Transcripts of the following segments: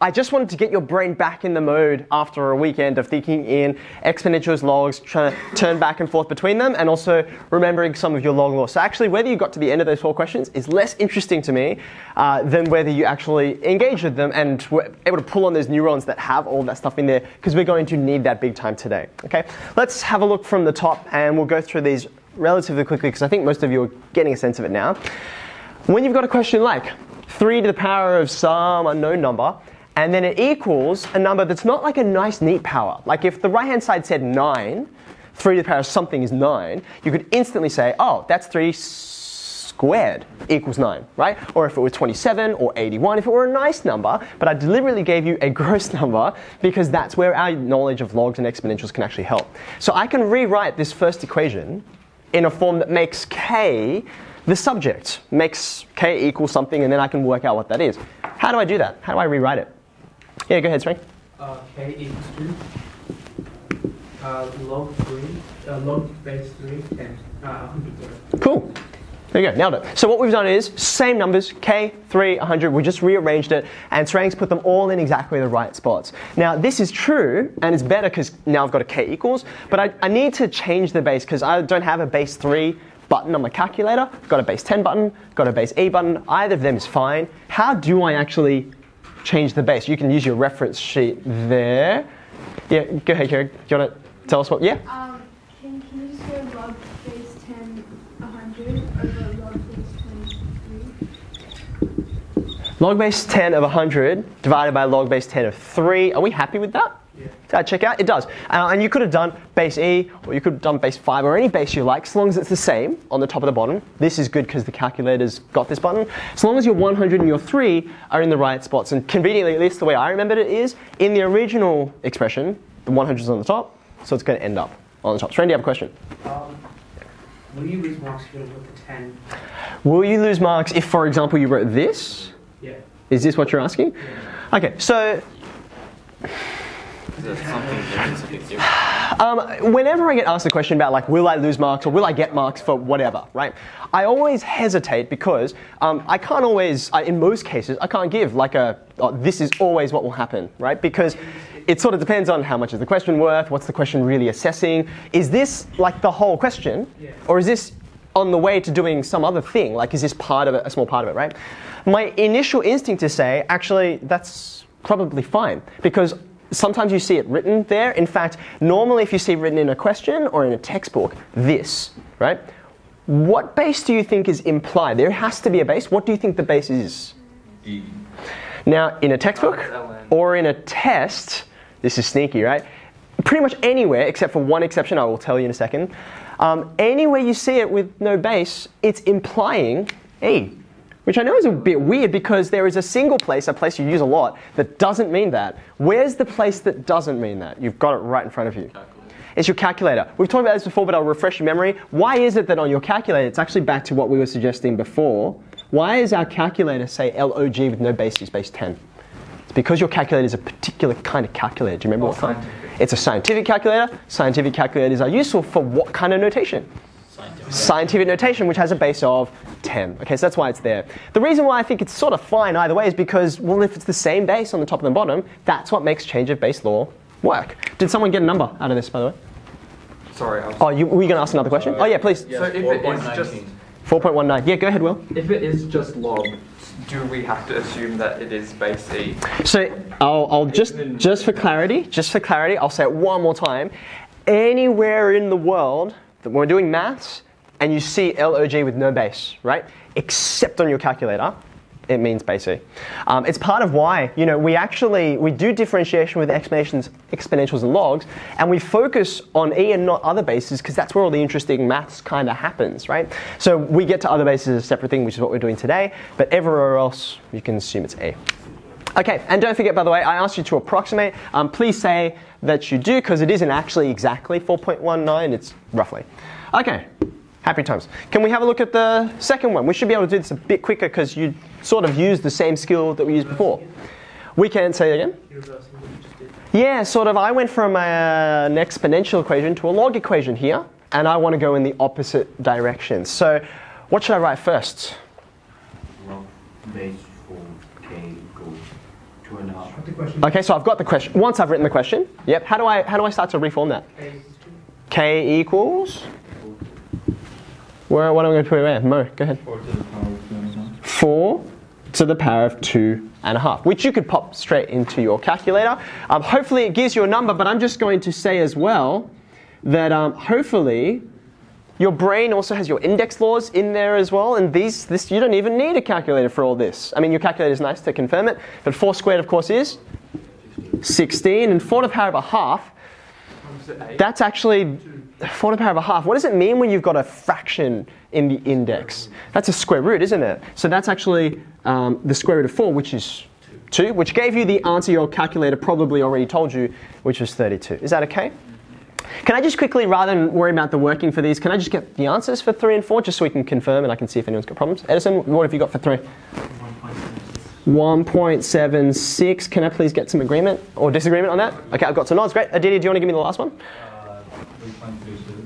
I just wanted to get your brain back in the mode after a weekend of thinking in exponentials, logs, trying to turn back and forth between them, and also remembering some of your log laws. So actually, whether you got to the end of those four questions is less interesting to me uh, than whether you actually engaged with them and were able to pull on those neurons that have all that stuff in there, because we're going to need that big time today. Okay, let's have a look from the top, and we'll go through these relatively quickly, because I think most of you are getting a sense of it now. When you've got a question like 3 to the power of some unknown number, and then it equals a number that's not like a nice, neat power. Like if the right hand side said 9, 3 to the power of something is 9, you could instantly say, oh, that's 3 squared equals 9, right? Or if it was 27 or 81, if it were a nice number, but I deliberately gave you a gross number because that's where our knowledge of logs and exponentials can actually help. So I can rewrite this first equation in a form that makes k the subject, makes k equal something, and then I can work out what that is. How do I do that? How do I rewrite it? Yeah, go ahead, Frank. Uh, k equals to uh, log 3, uh, log base 3 and uh, 100. Cool. There you go, nailed it. So what we've done is same numbers, k, 3, 100, we just rearranged it, and Strang's put them all in exactly the right spots. Now this is true, and it's better because now I've got a k equals, but I, I need to change the base because I don't have a base 3 button on my calculator, got a base 10 button, got a base E button, either of them is fine. How do I actually change the base? You can use your reference sheet there. Yeah, go ahead, Kira. Do you want to tell us what? Yeah? Um, can, can you just go log base 10 100 over log base 23? Log base 10 of 100 divided by log base 10 of 3. Are we happy with that? Yeah. Does check out? It does. Uh, and you could have done base E, or you could have done base 5, or any base you like, as long as it's the same on the top of the bottom. This is good because the calculator's got this button. As long as your 100 and your 3 are in the right spots. And conveniently, at least the way I remembered it is, in the original expression, the 100 is on the top, so it's going to end up on the top. So Randy, you have a question? Um, will you lose marks if you put the 10? Will you lose marks if, for example, you wrote this? Yeah. Is this what you're asking? Okay, so Um, whenever I get asked a question about like, will I lose marks or will I get marks for whatever, right? I always hesitate because um, I can't always, I, in most cases, I can't give like a, oh, this is always what will happen, right? Because it sort of depends on how much is the question worth, what's the question really assessing. Is this like the whole question, or is this on the way to doing some other thing? Like, is this part of it, a small part of it, right? My initial instinct is say, actually, that's probably fine because sometimes you see it written there. In fact, normally if you see it written in a question or in a textbook, this, right? What base do you think is implied? There has to be a base. What do you think the base is? E. Now, in a textbook or in a test, this is sneaky, right? Pretty much anywhere, except for one exception, I will tell you in a second. Um, anywhere you see it with no base, it's implying E, which I know is a bit weird because there is a single place, a place you use a lot, that doesn't mean that. Where's the place that doesn't mean that? You've got it right in front of you. It's your calculator. We've talked about this before, but I'll refresh your memory. Why is it that on your calculator, it's actually back to what we were suggesting before. Why is our calculator say LOG with no base is base 10? It's because your calculator is a particular kind of calculator. Do you remember what kind? It's a scientific calculator. Scientific calculators are useful for what kind of notation? Scientific. Scientific notation, which has a base of 10. Okay, so that's why it's there. The reason why I think it's sort of fine either way is because, well, if it's the same base on the top and the bottom, that's what makes change of base law work. Did someone get a number out of this, by the way? Sorry, I was. Oh, you, were you going to ask another question? Oh, yeah, please. Yes, So if it is 4.19. just 4.19. Yeah, go ahead, Will. if it is just log, do we have to assume that it is base E? So I'll, I'll just just for clarity, just for clarity, I'll say it one more time. Anywhere in the world that we're doing maths and you see LOG with no base, right? Except on your calculator, it means base E. Um, it's part of why you know we actually we do differentiation with explanations, exponentials and logs, and we focus on E and not other bases because that's where all the interesting maths kind of happens, right? So we get to other bases as a separate thing, which is what we're doing today. But everywhere else, you can assume it's E. Okay, and don't forget, by the way, I asked you to approximate. Um, please say that you do, because it isn't actually exactly 4.19, it's roughly. Okay, happy times. Can we have a look at the second one? We should be able to do this a bit quicker because you sort of used the same skill that we used before. We can say again. Yeah, sort of. I went from uh, an exponential equation to a log equation here, and I want to go in the opposite direction. So, what should I write first? base 4 k equals Two and a half. What's the question? Okay, so I've got the question. Once I've written the question, yep. How do I how do I start to reform that? A equals two. K equals. Where? What am I going to put it where? Mo, go ahead. Four to the power of two and a half. Four to the power of two and a half, which you could pop straight into your calculator. Um, hopefully, it gives you a number, but I'm just going to say as well that um, hopefully your brain also has your index laws in there as well, and these this you don't even need a calculator for all this. I mean, your calculator is nice to confirm it, but four squared, of course, is 16, and four to the power of a half. That's actually 4 to the power of a half. What does it mean when you've got a fraction in the index? That's a square root, isn't it? So that's actually um, the square root of 4, which is 2, which gave you the answer your calculator probably already told you, which was 32. Is that okay? Can I just quickly, rather than worry about the working for these, can I just get the answers for 3 and 4 just so we can confirm and I can see if anyone's got problems? Edison, what have you got for 3? 1.76. Can I please get some agreement or disagreement on that? Okay, I've got some nods. Great. Aditi, do you want to give me the last one? Uh,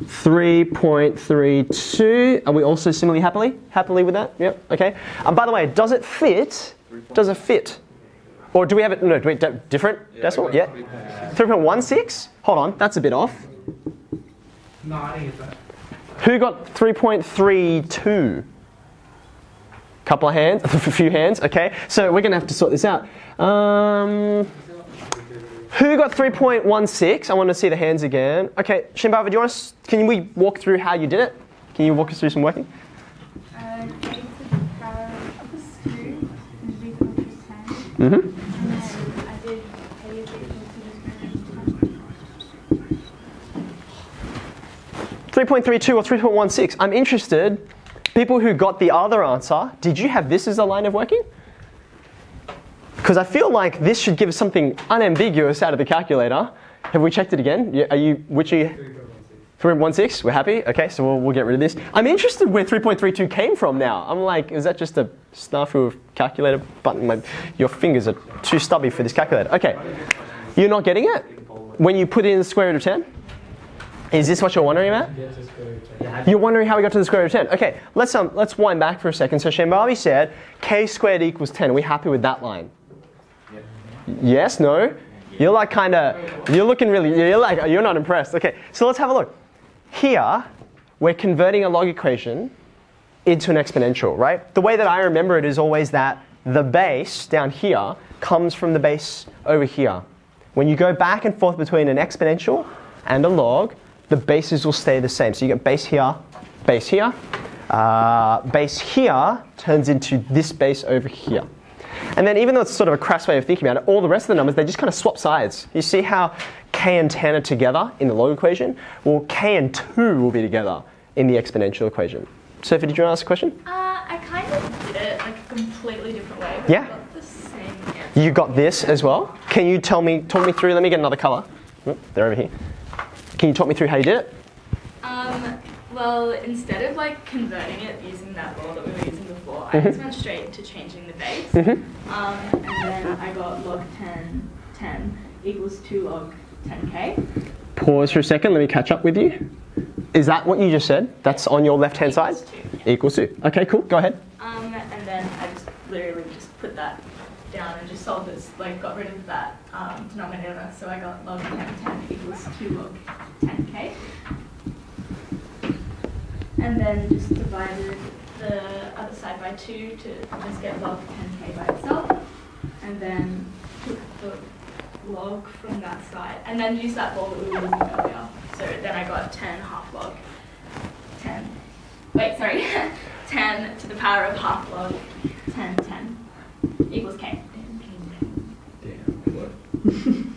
3.32. 3.32. Are we also similarly happily? Happily with that? Yep. Okay. Um, by the way, does it fit? Does it fit? Or do we have it? No, do we, d- different decimal? Yeah. 3.16? Hold on, that's a bit off. No, I think it's that. Who got 3.32? Couple of hands, a few hands. Okay, so we're gonna have to sort this out. Um, who got 3.16? I want to see the hands again. Okay, Shambhavi, do you want to? Can we walk through how you did it? Can you walk us through some working? Uh, k to the power of 2 is equal to 10. Mm-hmm. And then I did k is equal to the square root of 10. 3.32 or 3.16. I'm interested. People who got the other answer, did you have this as a line of working? Because I feel like this should give us something unambiguous out of the calculator. Have we checked it again? Yeah, Are you, which are you? 3.16, we're happy? Okay, so we'll, we'll get rid of this. I'm interested where 3.32 came from now. I'm like, is that just a snafu of calculator button? My, your fingers are too stubby for this calculator. Okay, you're not getting it? When you put in the square root of 10? Is this what you're wondering about? You're wondering how we got to the square root of 10. Okay, let's, um, let's wind back for a second. So Shambhavi said k squared equals 10. Are we happy with that line? Yes, no? You're like kind of, you're looking really, you're like, you're not impressed. Okay, so let's have a look. Here, we're converting a log equation into an exponential, right? The way that I remember it is always that the base down here comes from the base over here. When you go back and forth between an exponential and a log, the bases will stay the same. So you get base here, base here. Uh, base here turns into this base over here. And then even though it's sort of a crass way of thinking about it, all the rest of the numbers, they just kind of swap sides. You see how k and 10 are together in the log equation? Well, k and 2 will be together in the exponential equation. Sophie, did you want to ask a question? Uh, I kind of did it like a completely different way, Yeah. Got the same answer. You got this as well. Can you tell me, talk me through? Let me get another color. They're over here. Can you talk me through how you did it? Um, well, instead of like converting it using that law that we were using before, I just went straight into changing the base. Um, and then I got log 10, 10 equals 2 log 10k. Pause for a second. Let me catch up with you. Is that what you just said? That's on your left-hand side. Equals 2. Equals two. Okay, cool. Go ahead. Um, and then I just literally just put that down and just solved this, like got rid of that um, denominator. So I got log 10, 10 equals 2 log 10k. And then just divided the other side by 2 to just get log 10k by itself. And then took the log from that side. And then used that ball that we were using earlier. So then I got 10 half log 10. Wait, sorry. 10 to the power of half log 10, 10 equals k. Damn.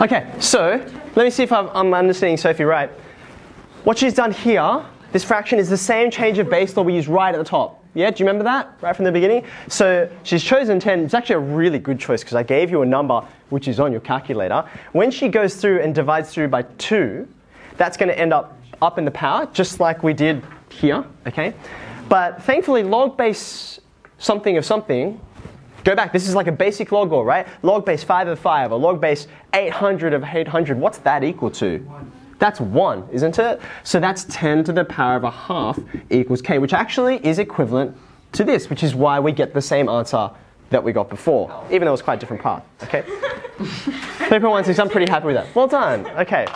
Okay, so let me see if I'm, understanding Sophie right. What she's done here, this fraction is the same change of base law we used right at the top. Yeah, do you remember that right from the beginning? So she's chosen 10. It's actually a really good choice because I gave you a number which is on your calculator. When she goes through and divides through by 2, that's going to end up up in the power, just like we did here, okay? But thankfully, log base something of something Go back. This is like a basic log law, right? Log base 5 of 5 or log base 800 of 800. What's that equal to? That's 1, isn't it? So that's 10 to the power of a half equals k, which actually is equivalent to this, which is why we get the same answer that we got before, even though it was quite a different path. Okay. 3.16, I'm pretty happy with that. Well done. Okay.